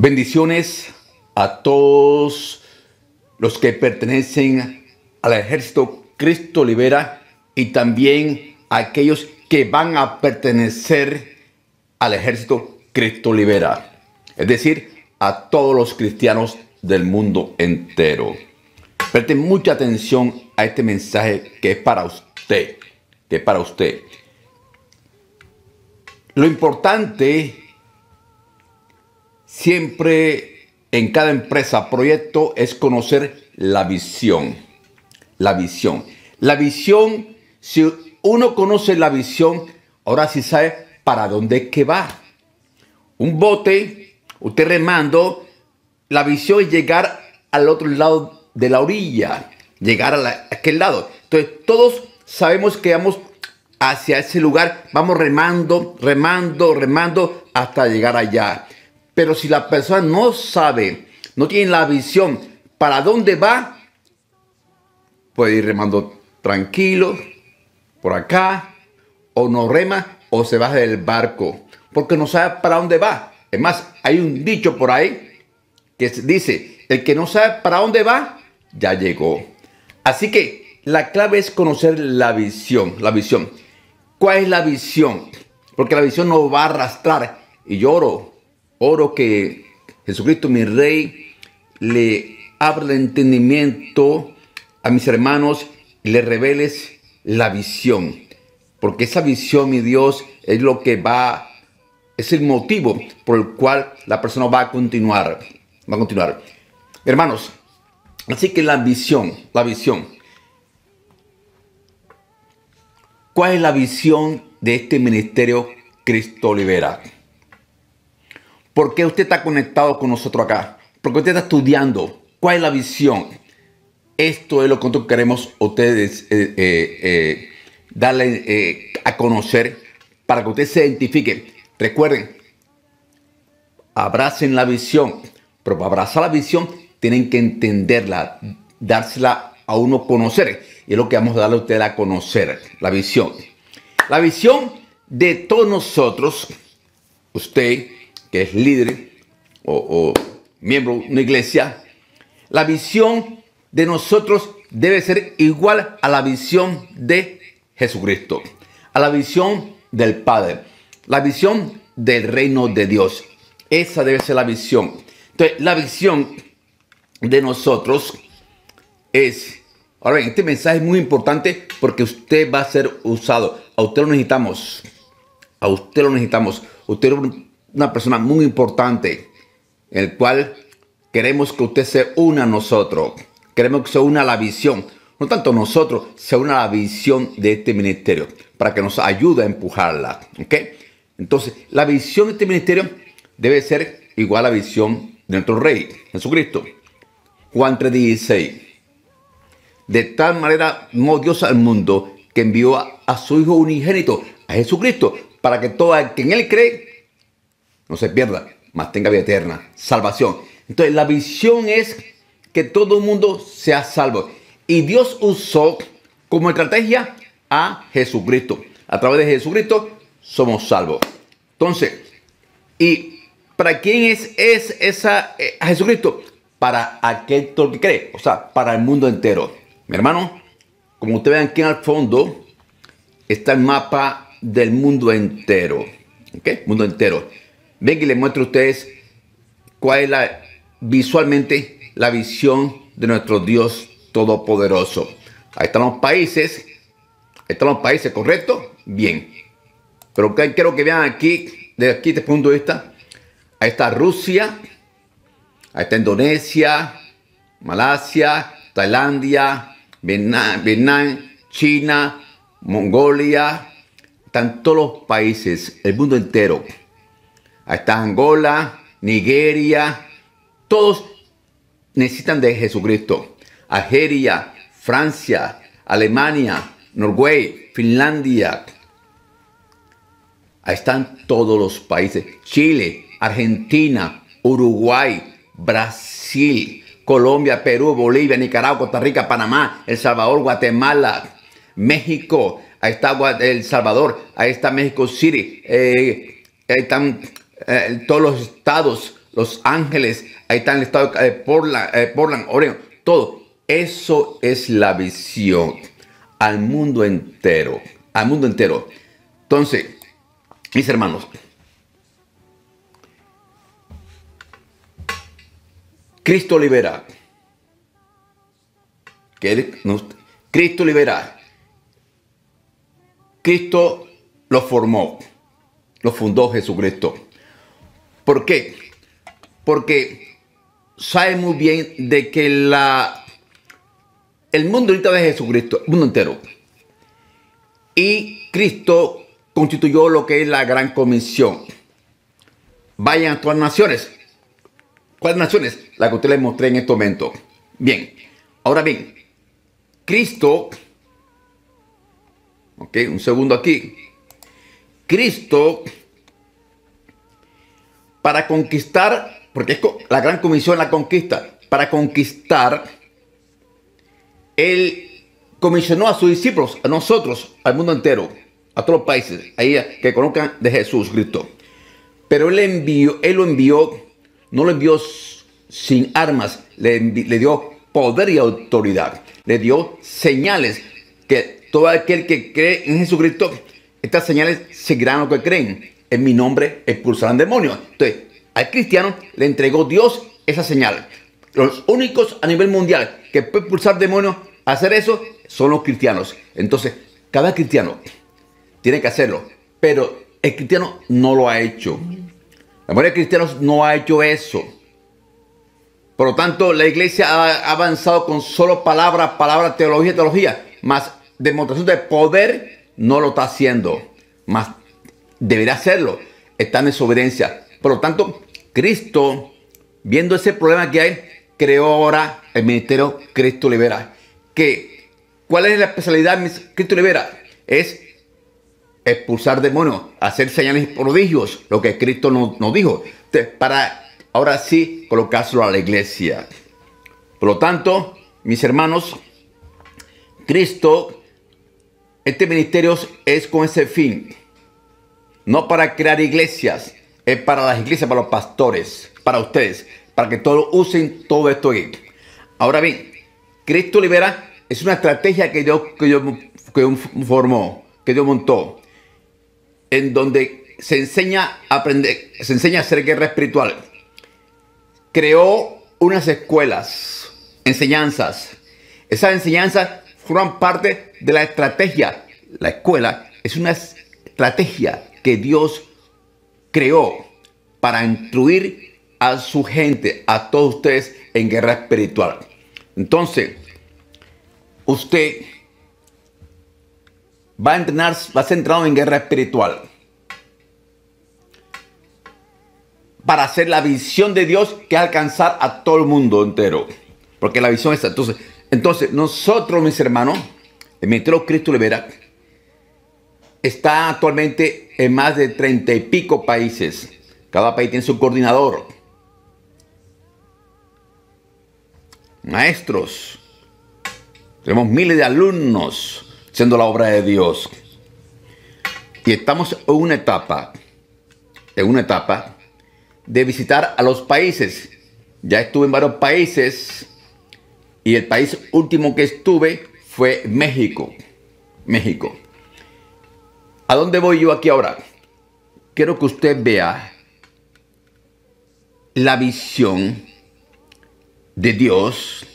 Bendiciones a todos los que pertenecen al ejército Cristo Libera y también a aquellos que van a pertenecer al ejército Cristo Libera. Es decir, a todos los cristianos del mundo entero. Presten mucha atención a este mensaje que es para usted, que es para usted. Lo importante siempre en cada empresa, proyecto, es conocer la visión. La visión. La visión, si uno conoce la visión, ahora sí sabe para dónde es que va. Un bote, usted remando, la visión es llegar al otro lado de la orilla, llegar a, aquel lado. Entonces, todos sabemos que vamos hacia ese lugar, vamos remando, remando, remando hasta llegar allá. Pero si la persona no sabe, no tiene la visión para dónde va, puede ir remando tranquilo por acá, o no rema, o se baja del barco, porque no sabe para dónde va. Es más, hay un dicho por ahí que dice, el que no sabe para dónde va, ya llegó. Así que la clave es conocer la visión, la visión. ¿Cuál es la visión? Porque la visión nos va a arrastrar. Y lloro Oro que Jesucristo, mi Rey, le abra el entendimiento a mis hermanos y le reveles la visión. Porque esa visión, mi Dios, es lo que va, es el motivo por el cual la persona va a continuar. Va a continuar. Hermanos, así que la visión, la visión. ¿Cuál es la visión de este ministerio Cristo Libera? ¿Por qué usted está conectado con nosotros acá? Porque usted está estudiando. ¿Cuál es la visión? Esto es lo que queremos ustedes eh, eh, eh, darle a conocer para que usted se identifique. Recuerden, abracen la visión, pero para abrazar la visión tienen que entenderla, dársela a uno conocer. Y es lo que vamos a darle a usted a conocer, la visión. La visión de todos nosotros, usted, que es líder o, miembro de una iglesia, la visión de nosotros debe ser igual a la visión de Jesucristo, a la visión del Padre, la visión del reino de Dios. Esa debe ser la visión. Entonces, la visión de nosotros es... Ahora bien, este mensaje es muy importante porque usted va a ser usado. A usted lo necesitamos. A usted lo necesitamos. Usted una persona muy importante, el cual queremos que usted se una a nosotros. Queremos que se una a la visión. No tanto nosotros, se una a la visión de este ministerio, para que nos ayude a empujarla. ¿ok? Entonces, la visión de este ministerio debe ser igual a la visión de nuestro Rey, Jesucristo. Juan 3:16. De tal manera amó Dios al mundo que envió a, a, su Hijo unigénito, a Jesucristo, para que todo el que en Él cree no se pierda, mas tenga vida eterna, salvación. Entonces la visión es que todo el mundo sea salvo. Y Dios usó como estrategia a Jesucristo. A través de Jesucristo somos salvos. Entonces, ¿y para quién es, es esa eh, Jesucristo? Para aquel que cree, o sea, para el mundo entero. Mi hermano, como ustedes ven aquí al fondo, está el mapa del mundo entero. ¿Ok? Mundo entero. Ven que les muestro a ustedes cuál es visualmente la visión de nuestro Dios Todopoderoso. Ahí están los países. Ahí están los países, ¿correcto? Bien. Pero quiero que vean aquí, de aquí, este punto de vista. Ahí está Rusia. Ahí está Indonesia, Malasia, Tailandia, Vietnam, Vietnam China, Mongolia. Están todos los países, el mundo entero. Ahí está Angola, Nigeria, todos necesitan de Jesucristo. Algeria, Francia, Alemania, Noruega, Finlandia. Ahí están todos los países. Chile, Argentina, Uruguay, Brasil, Colombia, Perú, Bolivia, Nicaragua, Costa Rica, Panamá, El Salvador, Guatemala, México. Ahí está El Salvador, ahí está México City. Eh, ahí están eh, todos los estados, Los Ángeles, ahí está el estado de Portland, eh, Portland, Oregon, todo. Eso es la visión al mundo entero, al mundo entero. Entonces, mis hermanos, Cristo libera. Cristo libera. Cristo lo formó, lo fundó Jesucristo. ¿Por qué? Porque sabe muy bien de que la, el mundo ahorita de Jesucristo, el mundo entero, y Cristo constituyó lo que es la gran comisión. Vayan a todas las naciones. ¿Cuáles naciones? La que usted les mostré en este momento. Bien, ahora bien, Cristo, ok, un segundo aquí. Cristo, para conquistar, porque es la gran comisión la conquista, para conquistar, Él comisionó a sus discípulos, a nosotros, al mundo entero, a todos los países, ahí que conozcan de Jesús Cristo. Pero Él envió, Él lo envió no lo envió sin armas, le, dio poder y autoridad. Le dio señales que todo aquel que cree en Jesucristo, estas señales seguirán lo que creen. En mi nombre expulsarán demonios. Entonces, al cristiano le entregó Dios esa señal. Los únicos a nivel mundial que pueden expulsar demonios, hacer eso, son los cristianos. Entonces, cada cristiano tiene que hacerlo. Pero el cristiano no lo ha hecho. La mayoría de cristianos no ha hecho eso. Por lo tanto, la iglesia ha avanzado con solo palabras, palabras, teología, teología. Más demostración de poder no lo está haciendo. Más debería hacerlo. Está en desobediencia. Por lo tanto, Cristo, viendo ese problema que hay, creó ahora el ministerio Cristo Libera. Que, ¿Cuál es la especialidad de Cristo Libera? Es expulsar demonios, hacer señales prodigios, lo que Cristo nos, dijo, para ahora sí colocárselo a la iglesia. Por lo tanto, mis hermanos, Cristo, este ministerio es con ese fin, no para crear iglesias, es para las iglesias, para los pastores, para ustedes, para que todos usen todo esto. Ahora bien, Cristo libera es una estrategia que Dios, que Dios, que formó, que Dios montó en donde se enseña a aprender, se enseña a hacer guerra espiritual. Creó unas escuelas, enseñanzas. Esas enseñanzas forman parte de la estrategia. La escuela es una estrategia que Dios creó para instruir a su gente, a todos ustedes en guerra espiritual. Entonces, usted va a entrenar, va a ser entrenado en guerra espiritual. Para hacer la visión de Dios que alcanzar a todo el mundo entero. Porque la visión está. Entonces, entonces nosotros, mis hermanos, el Ministerio Cristo Libera, está actualmente en más de treinta y pico países. Cada país tiene su coordinador. Maestros. Tenemos miles de alumnos siendo la obra de Dios. Y estamos en una etapa, en una etapa de visitar a los países. Ya estuve en varios países y el país último que estuve fue México. México. ¿A dónde voy yo aquí ahora? Quiero que usted vea la visión de Dios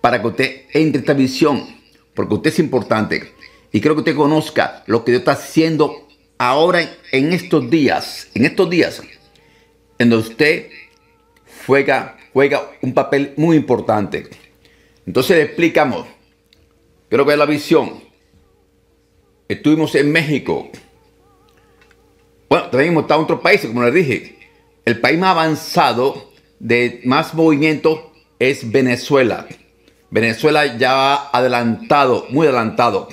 para que usted entre esta visión, porque usted es importante. Y quiero que usted conozca lo que Dios está haciendo ahora en estos días, en estos días, en donde usted juega, juega un papel muy importante. Entonces le explicamos, quiero ver la visión. Estuvimos en México. Bueno, también hemos estado en otros países, como les dije. El país más avanzado de más movimiento es Venezuela. Venezuela ya va adelantado, muy adelantado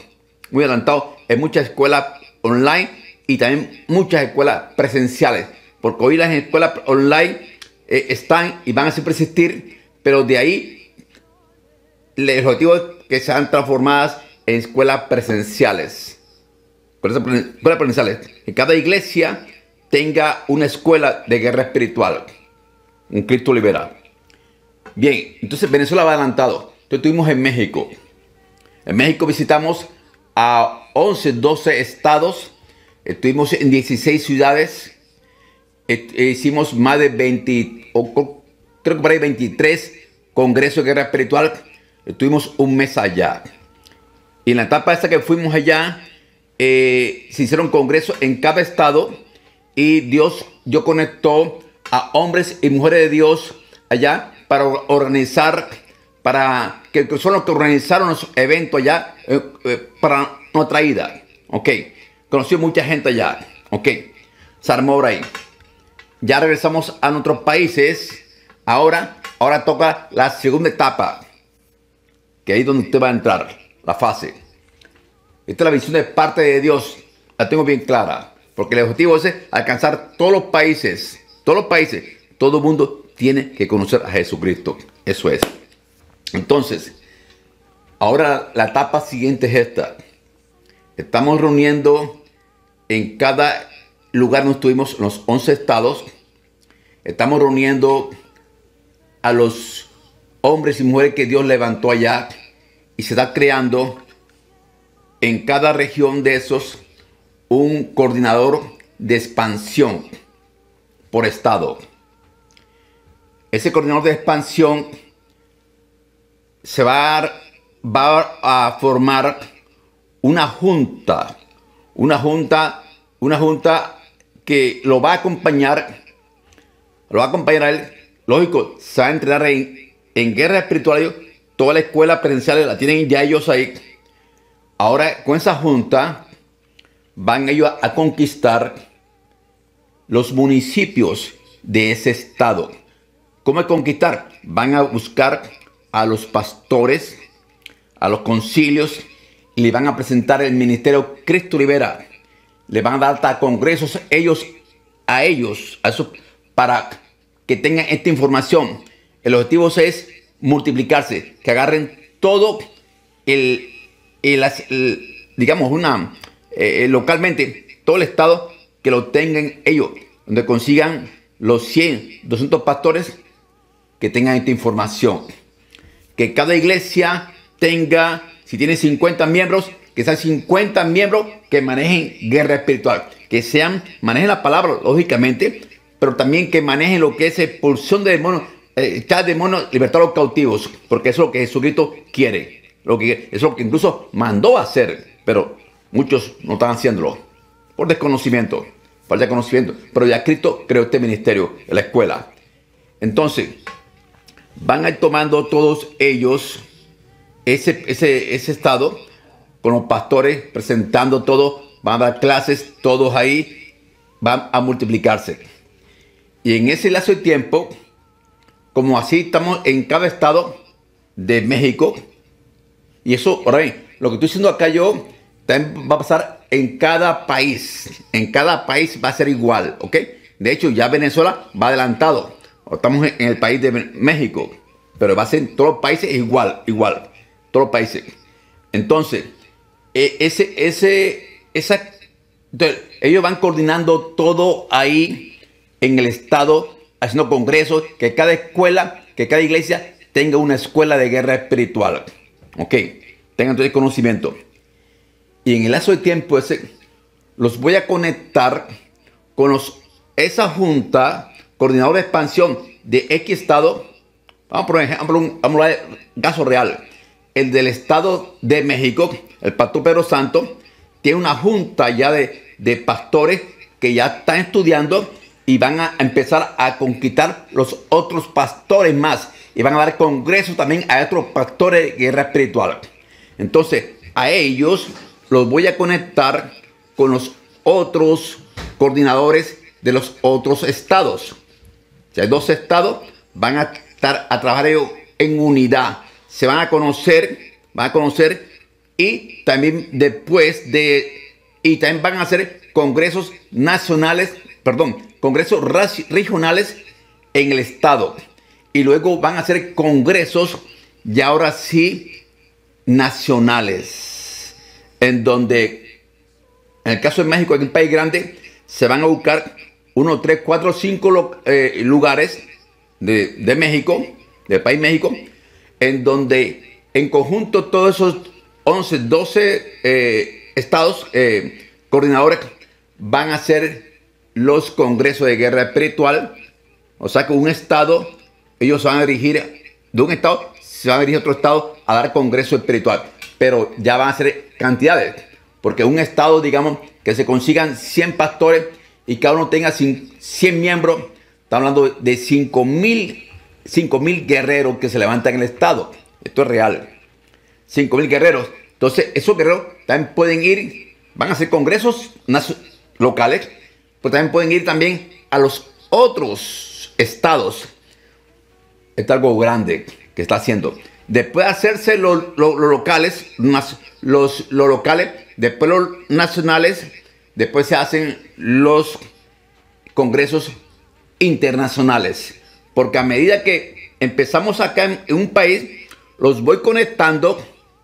muy adelantado en muchas escuelas online y también muchas escuelas presenciales. Porque hoy las escuelas online eh, están y van a siempre existir, pero de ahí el objetivo es que sean transformadas en escuelas presenciales. Escuelas presenciales. Que cada iglesia tenga una escuela de guerra espiritual. un Cristo libera. Bien, entonces Venezuela va adelantado. Entonces estuvimos en México. En México visitamos a 11, 12 estados. Estuvimos en 16 ciudades. E hicimos más de 20, o, creo que por ahí 23 congresos de guerra espiritual. Estuvimos un mes allá. Y en la etapa esa que fuimos allá, eh, se hicieron congresos en cada estado y Dios, yo conectó a hombres y mujeres de Dios allá para organizar, para que son los que organizaron los eventos allá eh, eh, para nuestra ida. Ok, conocí mucha gente allá. Ok, se armó ahí. Ya regresamos a nuestros países. Ahora, ahora toca la segunda etapa, que ahí es donde usted va a entrar, la fase. Esta es la visión de parte de Dios. La tengo bien clara. Porque el objetivo es alcanzar todos los países. Todos los países. Todo el mundo tiene que conocer a Jesucristo. Eso es. Entonces, ahora la etapa siguiente es esta. Estamos reuniendo en cada lugar donde estuvimos, los 11 estados. Estamos reuniendo a los hombres y mujeres que Dios levantó allá y se está creando en cada región de esos un coordinador de expansión por estado. Ese coordinador de expansión se va a, formar una junta, una junta, una junta que lo va a acompañar, lo va a acompañar a él, lógico, se va a entrenar en, en guerra espiritual, toda la escuela presencial la tienen ya ellos ahí, Ahora, con esa junta, van ellos a conquistar los municipios de ese estado. ¿Cómo conquistar? Van a buscar a los pastores, a los concilios, y le van a presentar el ministerio Cristo Libera. Le van a dar hasta congresos ellos a ellos, a para que tengan esta información. El objetivo es multiplicarse, que agarren todo el digamos, una, eh, localmente, todo el estado, que lo tengan ellos, donde consigan los 100, 200 pastores que tengan esta información. Que cada iglesia tenga, si tiene 50 miembros, que sean 50 miembros que manejen guerra espiritual. Que sean, manejen la palabra, lógicamente, pero también que manejen lo que es expulsión de demonios, eh, cada demonio, libertar los cautivos, porque eso es lo que Jesucristo quiere. Lo que, es lo que incluso mandó hacer, pero muchos no están haciéndolo por desconocimiento, falta de conocimiento. Pero ya Cristo creó este ministerio la escuela. Entonces, van a ir tomando todos ellos ese, ese, ese estado con los pastores presentando todo, van a dar clases, todos ahí van a multiplicarse. Y en ese lazo de tiempo, como así estamos en cada estado de México, y eso, ahora lo que estoy diciendo acá yo, también va a pasar en cada país. En cada país va a ser igual, ¿ok? De hecho, ya Venezuela va adelantado. Estamos en el país de México, pero va a ser en todos los países igual, igual. Todos los países. Entonces, e, ese, ese, esa, ellos van coordinando todo ahí en el estado, haciendo congresos, que cada escuela, que cada iglesia tenga una escuela de guerra espiritual. Ok, tengan todo el conocimiento. Y en el lazo de tiempo ese, los voy a conectar con esa junta, coordinador de expansión de X estado. Vamos por ejemplo, un, vamos a caso real. El del estado de México, el pastor Pedro Santo, tiene una junta ya de pastores que ya están estudiando y van a empezar a conquistar los otros pastores más y van a dar congresos también a otros pastores de guerra espiritual. Entonces, a ellos los voy a conectar con los otros coordinadores de los otros estados. Si hay dos estados, van a estar a trabajar en unidad. Se van a conocer, van a conocer y también después de y también van a hacer congresos nacionales, perdón, congresos regionales en el estado. Y luego van a hacer congresos y ahora sí nacionales, en donde, en el caso de México, en un país grande, se van a buscar uno, tres, cuatro, cinco eh, lugares de, México, del país México, en donde en conjunto todos esos 11, 12 eh, estados eh, coordinadores van a ser los congresos de guerra espiritual. O sea que un estado, ellos van a dirigir, de un estado, se van a dirigir a otro estado a dar congreso espiritual. Pero ya van a ser cantidades. Porque un estado, digamos, que se consigan 100 pastores y cada uno tenga 100 miembros, está hablando de 5 mil, mil guerreros que se levantan en el estado. Esto es real. 5 mil guerreros. Entonces, esos guerreros también pueden ir, van a hacer congresos locales, pero también pueden ir también a los otros estados. Es algo grande que está haciendo. Después de hacerse los locales, los, los locales, después los nacionales, después se hacen los congresos internacionales. Porque a medida que empezamos acá en un país, los voy conectando,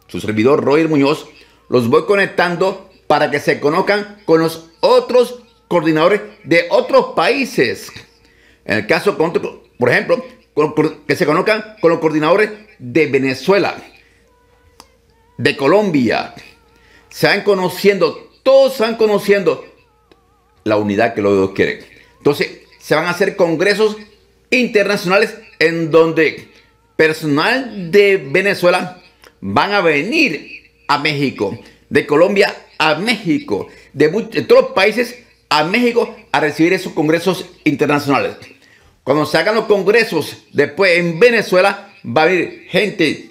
su servidor Roy Muñoz, los voy conectando para que se conozcan con los otros coordinadores de otros países. En el caso, por ejemplo, que se conozcan con los coordinadores de Venezuela, de Colombia. Se van conociendo, todos se van conociendo la unidad que los dos quieren. Entonces, se van a hacer congresos internacionales en donde personal de Venezuela van a venir a México, de Colombia a México, de, de todos los países a México a recibir esos congresos internacionales. Cuando se hagan los congresos después en Venezuela, va a haber gente,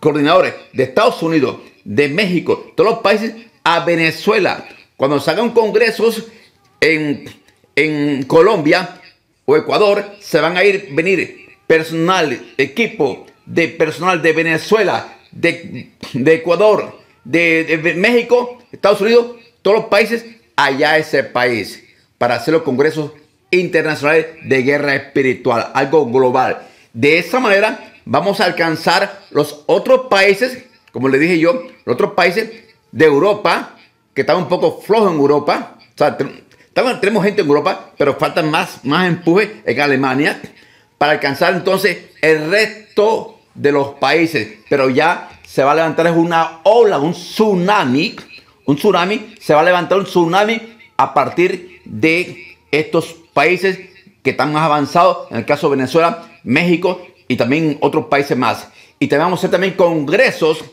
coordinadores de Estados Unidos, de México, todos los países a Venezuela. Cuando se hagan congresos en, en Colombia o Ecuador, se van a ir, venir personal, equipo de personal de Venezuela, de, Ecuador, de, de México, Estados Unidos, todos los países allá ese país para hacer los congresos internacionales de guerra espiritual, algo global. De esa manera vamos a alcanzar los otros países, como le dije yo, los otros países de Europa, que están un poco flojos en Europa. O sea, tenemos gente en Europa, pero falta más, más empuje en Alemania para alcanzar entonces el resto de los países. Pero ya se va a levantar una ola, un tsunami. Un tsunami, se va a levantar un tsunami a partir de estos países que están más avanzados, en el caso de Venezuela, México y también otros países más. Y también vamos a hacer también congresos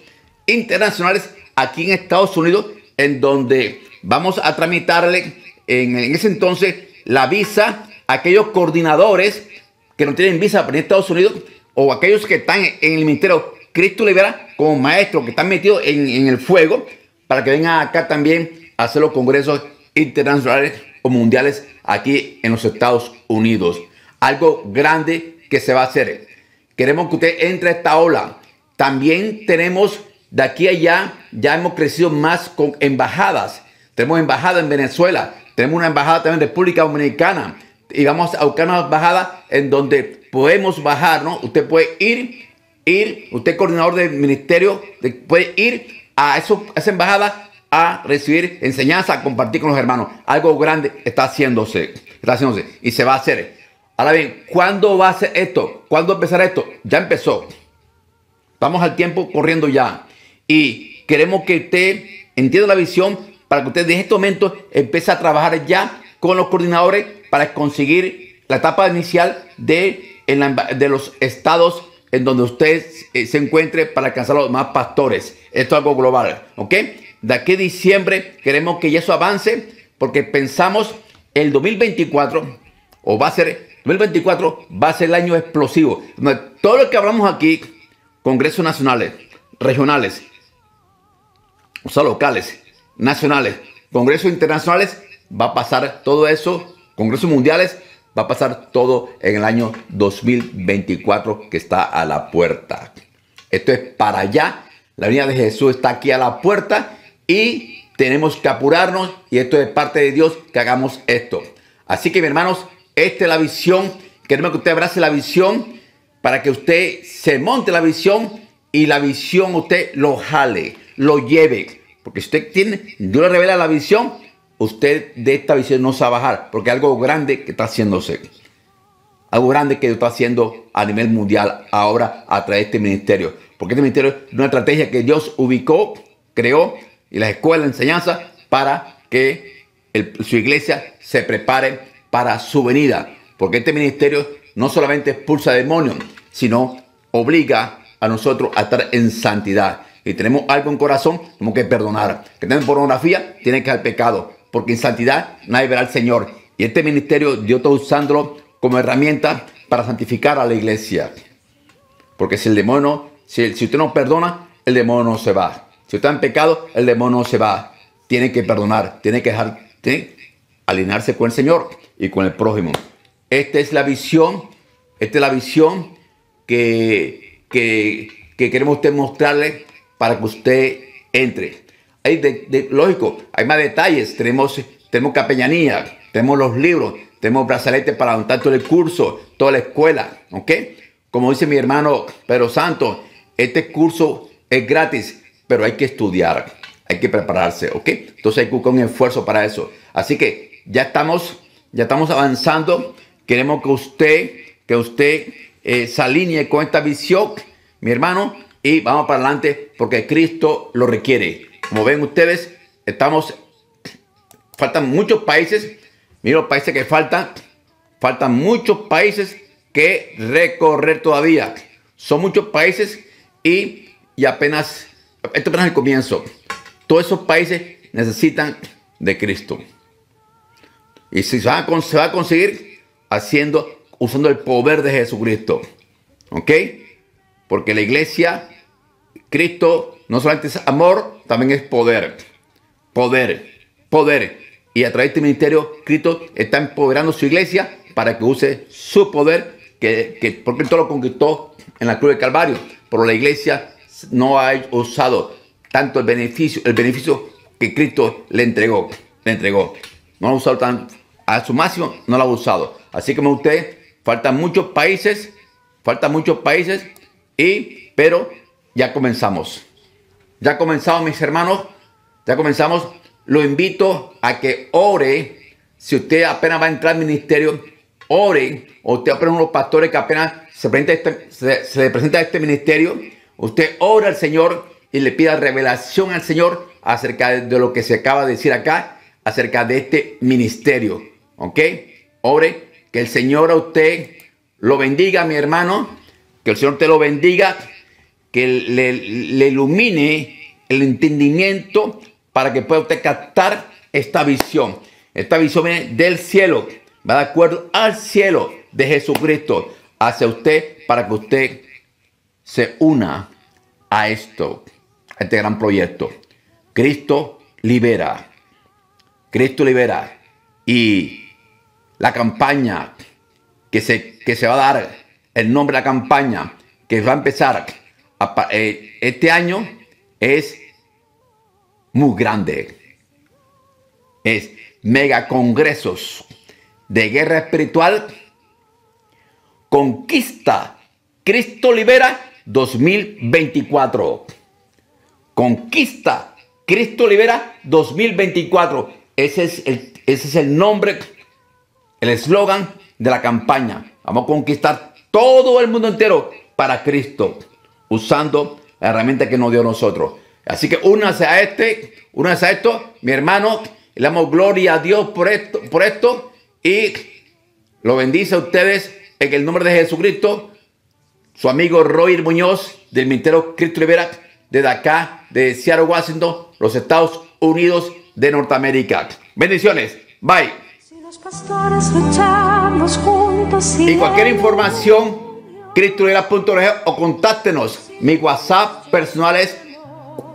internacionales aquí en Estados Unidos, en donde vamos a tramitarle en, ese entonces la visa a aquellos coordinadores que no tienen visa para Estados Unidos o aquellos que están en el ministerio Cristo Libera como maestros que están metidos en, en el fuego para que vengan acá también a hacer los congresos internacionales o mundiales aquí en los Estados Unidos. Algo grande que se va a hacer. Queremos que usted entre a esta ola. También tenemos de aquí a allá, ya hemos crecido más con embajadas. Tenemos embajada en Venezuela, tenemos una embajada también en República Dominicana. Y vamos a buscar una embajada en donde podemos bajar, ¿no? Usted puede ir, ir, usted coordinador del ministerio, puede ir a, eso, a esa embajada a recibir enseñanza, a compartir con los hermanos. Algo grande está haciéndose, está haciéndose y se va a hacer. Ahora bien, ¿cuándo va a ser esto? ¿Cuándo empezará esto? Ya empezó. Vamos al tiempo corriendo ya. Y queremos que usted entienda la visión para que usted desde este momento empiece a trabajar ya con los coordinadores para conseguir la etapa inicial de, de los estados en donde usted eh, se encuentre para alcanzar a los más pastores. Esto es algo global, ¿ok? de aquí a diciembre queremos que eso avance porque pensamos el 2024 o va a ser 2024 va a ser el año explosivo. Todo lo que hablamos aquí, congresos nacionales, regionales, o sea, locales, nacionales, congresos internacionales, va a pasar todo eso, congresos mundiales, va a pasar todo en el año 2024 que está a la puerta. Esto es para allá. La venida de Jesús está aquí a la puerta y tenemos que apurarnos y esto es parte de Dios que hagamos esto. Así que, mis hermanos, esta es la visión. Queremos que usted abrace la visión para que usted se monte la visión y la visión usted lo jale, lo lleve. Porque si usted tiene, Dios le revela la visión, usted de esta visión no se va a bajar, porque algo grande que está haciéndose. algo grande que está haciendo a nivel mundial ahora a través de este ministerio. Porque este ministerio es una estrategia que Dios ubicó, creó y las escuelas enseñanza para que su iglesia se prepare para su venida. Porque este ministerio no solamente expulsa demonios, sino obliga a nosotros a estar en santidad. Y tenemos algo en corazón, tenemos que perdonar. Que tenemos pornografía, tiene que haber pecado. Porque en santidad nadie verá al Señor. Y este ministerio Dios está usándolo como herramienta para santificar a la iglesia. Porque si el demonio, si, usted no perdona, el demonio no se va. Si usted está en pecado, el demonio no se va. Tiene que perdonar, tiene que dejar, tiene alinearse con el Señor y con el prójimo. Esta es la visión, esta es la visión que, que, queremos usted mostrarle para que usted entre. Hay lógico, hay más detalles. Tenemos, tenemos capellanía, tenemos los libros, tenemos brazaletes para un tanto el curso, toda la escuela. ¿Ok? Como dice mi hermano Pedro Santo, este curso es gratis, pero hay que estudiar, hay que prepararse. ¿Ok? Entonces hay que buscar un esfuerzo para eso. Así que ya estamos, ya estamos avanzando. Queremos que usted, que usted eh, se alinee con esta visión, mi hermano, y vamos para adelante porque Cristo lo requiere. Como ven ustedes, estamos, faltan muchos países, mira los países que faltan, faltan muchos países que recorrer todavía. Son muchos países y, y apenas, esto apenas el comienzo. Todos esos países necesitan de Cristo. Y si se va, a, se va a conseguir haciendo usando el poder de Jesucristo. ¿Ok? Porque la iglesia, Cristo, no solamente es amor, también es poder. Poder, poder. Y a través de este ministerio, Cristo está empoderando su iglesia para que use su poder, que, que porque todo lo conquistó en la cruz del Calvario. Pero la iglesia no ha usado tanto el beneficio, el beneficio que Cristo le entregó. Le entregó. No lo ha usado tan, a su máximo, no lo ha usado. Así como usted Faltan muchos países, faltan muchos países, y, pero ya comenzamos. Ya comenzamos, mis hermanos, ya comenzamos. Lo invito a que ore. Si usted apenas va a entrar al ministerio, ore. O usted apenas unos pastores que apenas se presenta, este, se, se presenta este ministerio. Usted ora al Señor y le pida revelación al Señor acerca de lo que se acaba de decir acá, acerca de este ministerio. ¿Ok? Ore que el Señor a usted lo bendiga, mi hermano. Que el Señor te lo bendiga. Que le, ilumine el entendimiento para que pueda usted captar esta visión. Esta visión viene del cielo. Va de acuerdo al cielo de Jesucristo hacia usted para que usted se una a esto, a este gran proyecto. Cristo libera. Cristo libera. Y la campaña que se, que se va a dar, el nombre de la campaña que va a empezar este año es muy grande. Es mega congresos de guerra espiritual. Conquista Cristo Libera 2024. Conquista Cristo Libera 2024. Ese es el, ese es el nombre el eslogan de la campaña. Vamos a conquistar todo el mundo entero para Cristo, usando la herramienta que nos dio a nosotros. Así que únase a este, únase a esto, mi hermano, y le damos gloria a Dios por esto, por esto y lo bendice a ustedes en el nombre de Jesucristo. Su amigo Roy Muñoz del Ministerio Cristo Rivera desde acá, de Seattle, Washington, los Estados Unidos de Norteamérica. Bendiciones. Bye y cualquier información, cristoera.org o contáctenos. Mi WhatsApp personal es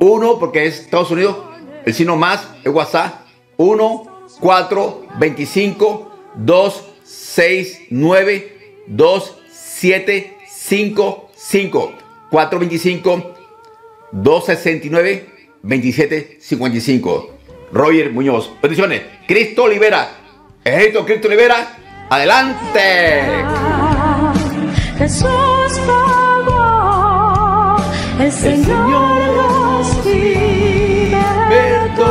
1, porque es Estados Unidos, el signo más es WhatsApp 1 4 25 2 6 9 2 7 5 5 4 25 2 69 27 55 Roger Muñoz. Bendiciones. Cristo libera. Ejército Cristo Libera, adelante. Jesús pagó, el Señor nos libertó.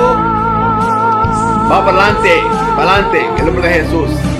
Va para adelante, para adelante, en el nombre de Jesús.